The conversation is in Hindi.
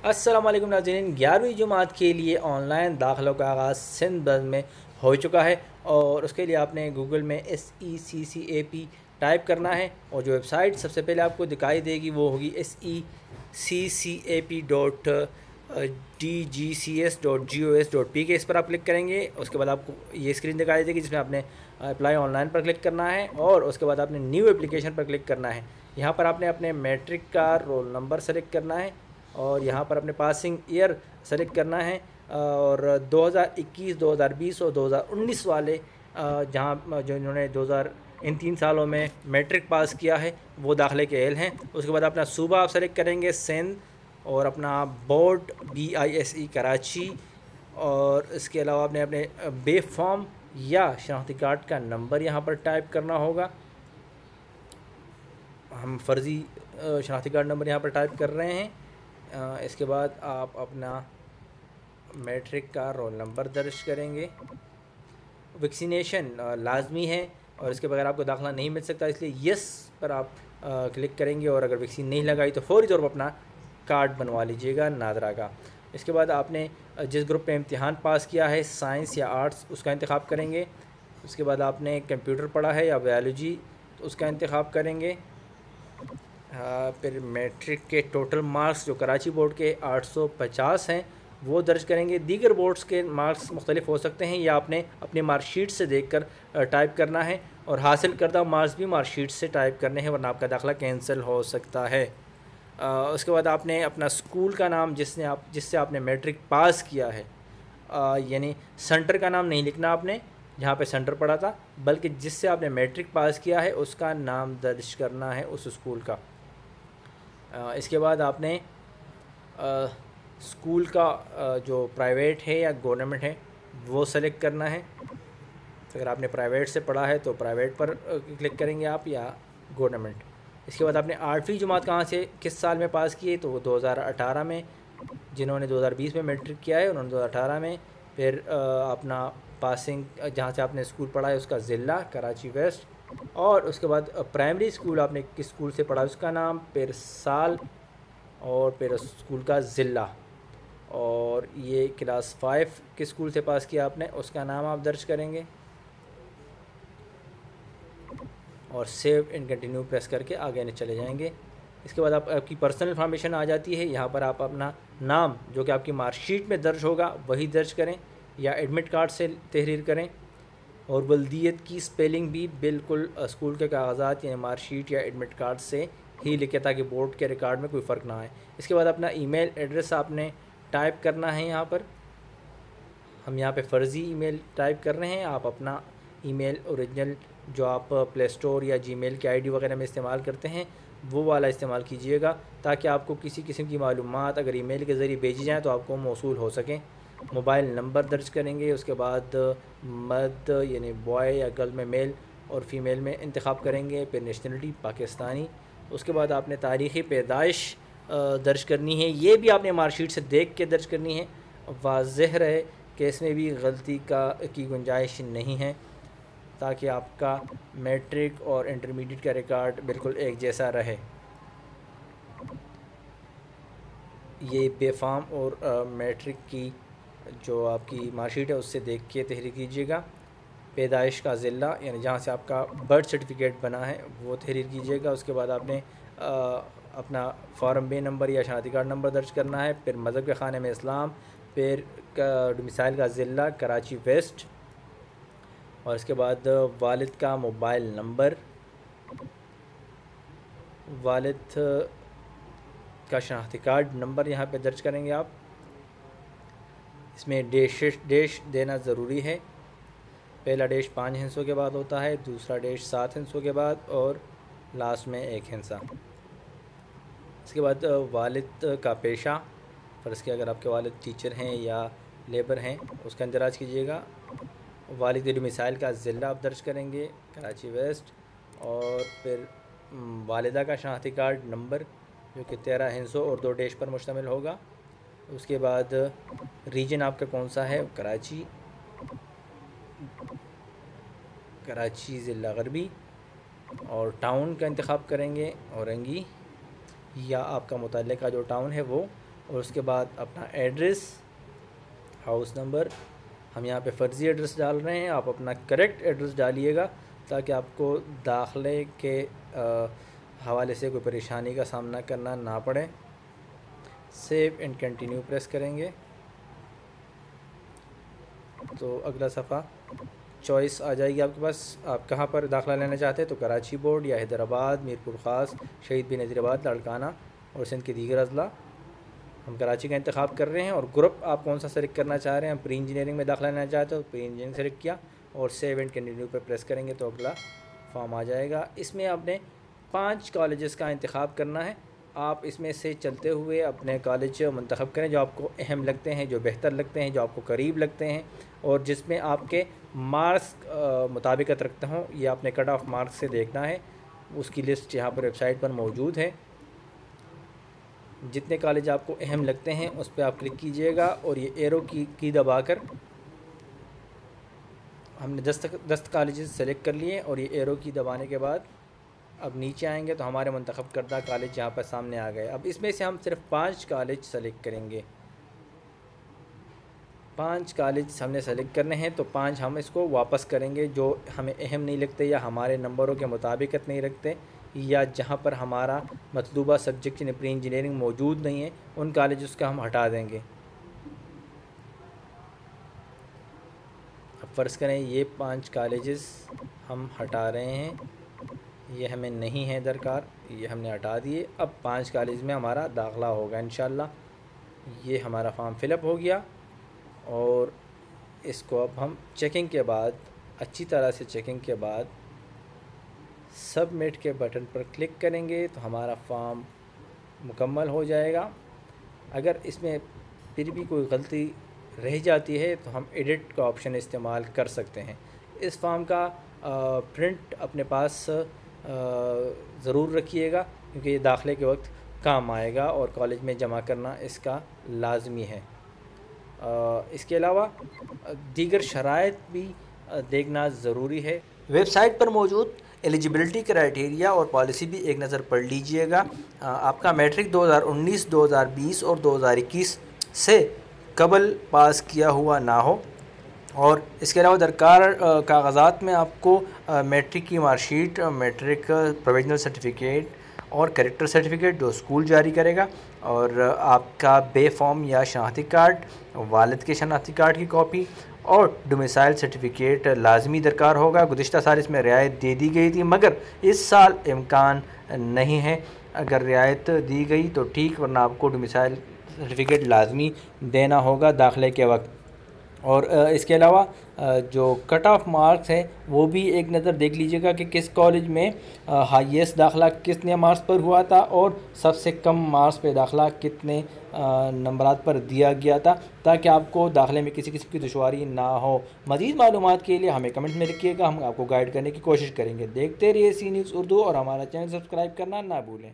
अस्सलाम वालेकुम ग्यारहवीं जमात के लिए ऑनलाइन दाखिलों का आगाज़ सिंध बंद में हो चुका है और उसके लिए आपने गूगल में S E C C A P type करना है और जो वेबसाइट सबसे पहले आपको दिखाई देगी वो होगी S E C C A P dot D G C S dot G O S dot P K इस पर आप क्लिक करेंगे। उसके बाद आपको ये स्क्रीन दिखाई देगी जिसमें आपने अप्लाई ऑनलाइन पर क्लिक करना है और उसके बाद आपने न्यू एप्लीकेशन पर क्लिक करना है। यहाँ पर आपने अपने मैट्रिक का रोल नंबर सेलेक्ट करना है और यहाँ पर अपने पासिंग ईयर सेलेक्ट करना है और 2021, 2020 और 2019 वाले जहाँ जो इन्होंने 2000 इन तीन सालों में मैट्रिक पास किया है वो दाखिले के एल हैं। उसके बाद अपना सूबा आप सेलेक्ट करेंगे सेंध और अपना board B I S E Karachi और इसके अलावा आपने अपने बे फॉर्म या शनाख्ती कार्ड का नंबर यहाँ पर टाइप करना होगा। हम फर्जी शनाख्ती कार्ड नंबर यहाँ पर टाइप कर रहे हैं। इसके बाद आप अपना मैट्रिक का रोल नंबर दर्ज करेंगे। वैक्सीनेशन लाजमी है और इसके बगैर आपको दाखिला नहीं मिल सकता, इसलिए यस पर आप क्लिक करेंगे और अगर वैक्सीन नहीं लगाई तो फौरी तौर पर अपना कार्ड बनवा लीजिएगा नादरा का। इसके बाद आपने जिस ग्रुप में इम्तिहान पास किया है साइंस या आर्ट्स उसका इंतखब करेंगे। उसके बाद आपने कंप्यूटर पढ़ा है या बायोलॉजी तो उसका इंतखब करेंगे। फिर मैट्रिक के टोटल मार्क्स जो कराची बोर्ड के 850 हैं वो दर्ज करेंगे। दीगर बोर्ड्स के मार्क्स मुख्तलिफ़ हो सकते हैं या आपने अपनी मार्कशीट से देख कर टाइप करना है और हासिल करदा मार्क्स भी मार्कशीट से टाइप करने हैं वरना आपका दाखिला कैंसिल हो सकता है। आ, उसके बाद आपने अपना स्कूल का नाम जिसने आप जिससे आपने मैट्रिक पास किया है यानी सेंटर का नाम नहीं लिखना आपने जहाँ पे सेंटर पड़ा था बल्कि जिससे आपने मैट्रिक पास किया है उसका नाम दर्ज करना है उस स्कूल का। इसके बाद आपने स्कूल का जो प्राइवेट है या गवर्नमेंट है, वो सेलेक्ट करना है। अगर आपने प्राइवेट से पढ़ा है तो प्राइवेट पर क्लिक करेंगे आप या गवर्नमेंट। इसके बाद आपने आठवीं जमात कहाँ से, किस साल में पास किए तो वो 2018 में, जिन्होंने 2020 में मैट्रिक किया है, उन्होंने 2018 में, फिर अपना पासिंग जहाँ से आपने स्कूल पढ़ा है, उसका ज़िला, कराची वेस्ट और उसके बाद प्राइमरी स्कूल आपने किस स्कूल से पढ़ा? उसका नाम फिर साल और फिर स्कूल का ज़िला। और ये क्लास फाइव किस स्कूल से पास किया आपने? उसका नाम आप दर्ज करेंगे। और सेव इन कंटिन्यू प्रेस करके आगे चले जाएँगे। इसके बाद आप, आपकी पर्सनल इन्फॉर्मेशन आ जाती है। यहाँ पर आप अपना नाम, जो कि आपकी मार्कशीट में दर्ज होगा, वही दर्ज करें या एडमिट कार्ड से तहरीर करें। और बल्दियत की स्पेलिंग भी बिल्कुल स्कूल के कागजात या मार्कशीट या एडमिट कार्ड से ही लिखे ताकि बोर्ड के रिकॉर्ड में कोई फ़र्क ना आए। इसके बाद अपना ईमेल एड्रेस आपने टाइप करना है यहाँ पर। हम यहाँ पे फ़र्ज़ी ईमेल टाइप कर रहे हैं। आप अपना ईमेल ओरिजिनल जो आप प्ले स्टोर या जीमेल की आईडी वगैरह में इस्तेमाल करते हैं, वो वाला इस्तेमाल कीजिएगा ताकि आपको किसी किस्म की मालूम अगर ईमेल के ज़रिए भेजी जाएँ तो आपको मौसू हो सकें। मोबाइल नंबर दर्ज करेंगे, उसके बाद मर्द यानी बॉय या गर्ल में मेल और फीमेल में इंतखब करेंगे, फिर नेशनलिटी पाकिस्तानी। उसके बाद आपने तारीख़ी पैदाइश दर्ज करनी है। ये भी आपने मार्कशीट से देख के दर्ज करनी है। वाज रहे कि इसमें भी गलती का, की गुंजाइश नहीं है, ताकि आपका मैट्रिक और इंटरमीडिएट का रिकॉर्ड बिल्कुल एक जैसा रहे। ये बेफाम और मैट्रिक की जो आपकी मार्कशीट है उससे देख के तहरीर कीजिएगा। पैदाइश का ज़िला यानी जहाँ से आपका बर्थ सर्टिफिकेट बना है वो तहरीर कीजिएगा। उसके बाद आपने आ, अपना फॉर्म बे नंबर या शादी कार्ड नंबर दर्ज करना है फिर मज़हब के ख़ाने में इस्लाम फिर मिसाइल का ज़िला कराची वेस्ट और इसके बाद वालिद का मोबाइल नंबर। वालिद का शनाख्ती कार्ड नंबर यहाँ पे दर्ज करेंगे आप। इसमें डेश डेश देना ज़रूरी है। पहला डेश पाँच हिंसों के बाद होता है, दूसरा डेश सात हिंसों के बाद और लास्ट में एक हिंसा। इसके बाद वालिद का पेशा फ़र्ज़ के अगर आपके वालिद टीचर हैं या लेबर हैं, उसका इंदराज कीजिएगा। वालिद मिसाइल का ज़िला आप दर्ज करेंगे, कराची वेस्ट, और फिर वालदा का शनाख्ती कार्ड नंबर, जो कि तेरह हिंसों और दो डेश पर मुश्तमिल होगा। उसके बाद रीजन आपका कौन सा है? कराची। कराची ज़िला गरबी और टाउन का इंतखब करेंगे औरंगी। या आपका मुतल जो टाउन है वो। और उसके बाद अपना एड्रेस हाउस नंबर हम यहाँ पे फ़र्ज़ी एड्रेस डाल रहे हैं। आप अपना करेक्ट एड्रेस डालिएगा ताकि आपको दाखिले के हवाले से कोई परेशानी का सामना करना ना पड़े। सेव एंड कंटिन्यू प्रेस करेंगे। तो अगला सफ़ा। चॉइस आ जाएगी आपके पास। आप कहाँ पर दाखिला लेना चाहते हैं तो कराची बोर्ड या हैदराबाद, मीरपुर ख़ास, शहीद बिन नज़ीराबाद, लाड़काना और सिंध के दीगर अजला। हम कराची का इंतखब कर रहे हैं और ग्रुप आप कौन सा सेलेक्ट करना चाह रहे हैं? हम प्री इंजीनियरिंग में दाखिला लेना चाहते हो प्री इंजीनियरिंग सेलेक्ट किया और सेव एंड कंटिन्यू पर प्रेस करेंगे तो अगला फॉर्म आ जाएगा। इसमें आपने पाँच कॉलेज़ का इंतखब करना है। आप इसमें से चलते हुए अपने कॉलेज मंतखब करें, जो आपको अहम लगते हैं, जो बेहतर लगते हैं, जो आपको करीब लगते हैं, और जिसमें आपके मार्क्स मुताबिकत रखते हों, ये आपने कट ऑफ़ मार्क्स से देखना है। उसकी लिस्ट यहाँ पर वेबसाइट पर मौजूद है। जितने कॉलेज आपको अहम लगते हैं, उस पर आप क्लिक कीजिएगा, और ये एरो की की दबाकर हमने दस तक दस कॉलेज सेलेक्ट कर लिए, और ये एरो की दबाने के बाद अब नीचे आएँगे तो हमारे मंतखब करदा कॉलेज यहाँ पर सामने आ गए। अब इसमें से हम सिर्फ़ पाँच कॉलेज सेलेक्ट करेंगे। पाँच कॉलेज हमने सेलेक्ट करने हैं तो पाँच हम इसको वापस करेंगे जो हमें अहम नहीं लगते या हमारे नंबरों के मुताबिक नहीं रखते या जहाँ पर हमारा मतलूबा सब्जेक्ट यानी प्री इंजीनियरिंग मौजूद नहीं है, उन कॉलेज का हम हटा देंगे। अब फ़र्ज़ करें ये पाँच कॉलेजेस हम हटा रहे हैं। ये हमें नहीं है दरकार, ये हमने हटा दिए। अब पाँच कॉलेज में हमारा दाखला होगा इन ये हमारा फॉर्म फिलअप हो गया और इसको अब हम चेकिंग के बाद, अच्छी तरह से चेकिंग के बाद सबमिट के बटन पर क्लिक करेंगे तो हमारा फॉर्म मुकम्मल हो जाएगा। अगर इसमें फिर भी कोई गलती रह जाती है तो हम एडिट का ऑप्शन इस्तेमाल कर सकते हैं। इस फॉर्म का प्रिंट अपने पास ज़रूर रखिएगा क्योंकि ये दाखिले के वक्त काम आएगा और कॉलेज में जमा करना इसका लाजमी है। इसके अलावा दीगर शराइ भी देखना ज़रूरी है। वेबसाइट पर मौजूद एलिजिबिलिटी क्राइटेरिया और पॉलिसी भी एक नज़र पढ़ लीजिएगा। आपका मैट्रिक 2019, 2020 और 2021 से कबल पास किया हुआ ना हो। और इसके अलावा दरकार कागजात में आपको मैट्रिक की मार्कशीट मैट्रिक प्रोविजनल सर्टिफिकेट और करेक्टर सर्टिफिकेट जो स्कूल जारी करेगा और आपका बे फॉर्म या शनाख्ती कार्ड, वालद के शनाख्ती कार्ड की कॉपी और डोमिसाइल सर्टिफिकेट लाजमी दरकार होगा। गुज्त साल इसमें रियायत दे दी गई थी, मगर इस साल इम्कान नहीं है। अगर रियायत दी गई तो ठीक, वरना आपको डोमिसाइल सर्टिफिकेट लाजमी देना होगा दाखिले के वक्त। और इसके अलावा जो कट ऑफ़ मार्क्स हैं, वो भी एक नज़र देख लीजिएगा कि किस कॉलेज में हाईएस्ट दाखला कितने मार्क्स पर हुआ था और सबसे कम मार्क्स पे दाखला कितने नंबर पर दिया गया था, ताकि आपको दाखिले में किसी किस्म की दुशारी ना हो। मज़ीद मालूम के लिए हमें कमेंट में लिखिएगा, हम आपको गाइड करने की कोशिश करेंगे। देखते रहिए सी न्यूज़ उर्दू और हमारा चैनल सब्सक्राइब करना ना भूलें।